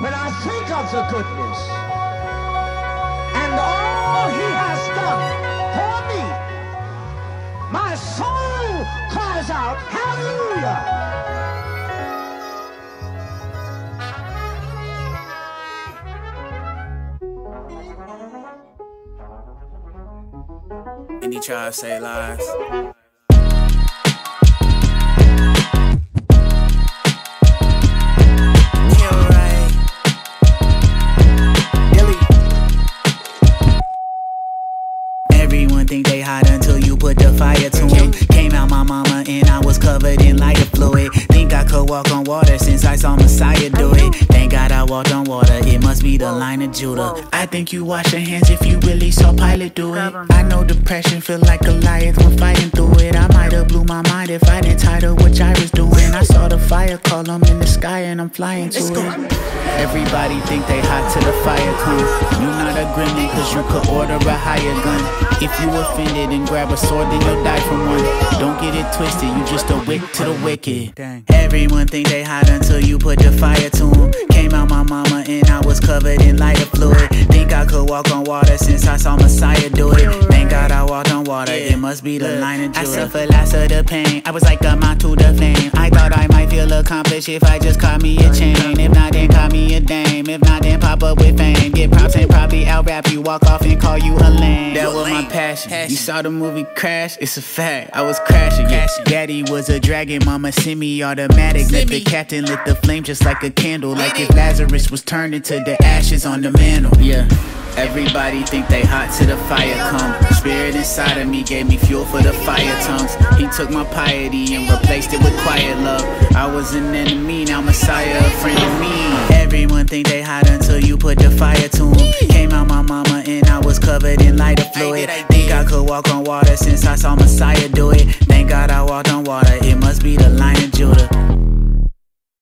when I think of the goodness and all he has done for me, my soul cries out, Hallelujah! Try to say lies. Put the fire to him. Came out my mama and I was covered in lighter fluid. Think I could walk on water since I saw Messiah do it. Thank God I walked on water, it must be the lion of Judah. I think you wash your hands if you really saw Pilate do it. I know depression feel like Goliath when fighting through it. I might have blew my mind if I didn't title what I was doing. I saw the fire column in the sky and I'm flying to it. Everybody think they hot till the fire come. You not a cause you could order a higher gun. If you offended and grab a sword, then you'll die from one. Don't get it twisted, you just a wick to the wicked. Everyone think they hot until you put the fire to them. Came out walk on water since I saw Messiah do it. Thank God I walked on water, it must be the lion of Judah. I suffered lots of the pain, I was like a mount to the fame. I thought I might feel accomplished if I just caught me a chain. If not, then call me a dame. If not, then pop up with fame. Get props and probably out rap you, walk off and call you a lame. That was my passion. You saw the movie Crash, it's a fact. I was crashing. Yeah. Daddy was a dragon, mama semi-automatic. Let the captain lit the flame just like a candle. Like if Lazarus was turned into the ashes on the mantle. Yeah. Everybody think they hot till the fire come. Spirit inside of me gave me fuel for the fire tongues. He took my piety and replaced it with quiet love. I was an enemy, now Messiah, a friend of me. Everyone think they hot until you put the fire to them. Came out my mama and I was covered in lighter fluid. Think I could walk on water since I saw Messiah do it. Thank God I